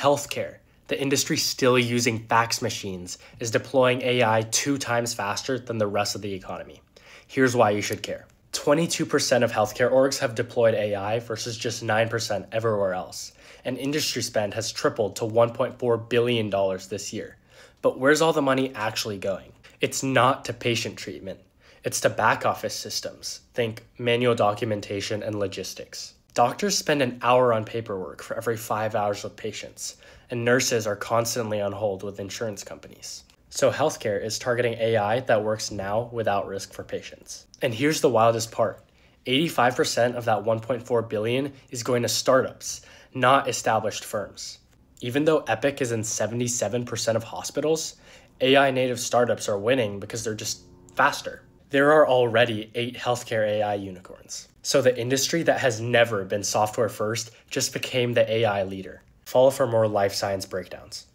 Healthcare, the industry still using fax machines, is deploying AI two times faster than the rest of the economy. Here's why you should care. 22% of healthcare orgs have deployed AI versus just 9% everywhere else, and industry spend has tripled to $1.4 billion this year. But where's all the money actually going? It's not to patient treatment, it's to back office systems. Think manual documentation and logistics. Doctors spend an hour on paperwork for every five hours with patients, and nurses are constantly on hold with insurance companies. So, healthcare is targeting AI that works now without risk for patients. And here's the wildest part 85% of that 1.4 billion is going to startups, not established firms. Even though Epic is in 77% of hospitals, AI native startups are winning because they're just faster. There are already eight healthcare AI unicorns. So the industry that has never been software first just became the AI leader. Follow for more life science breakdowns.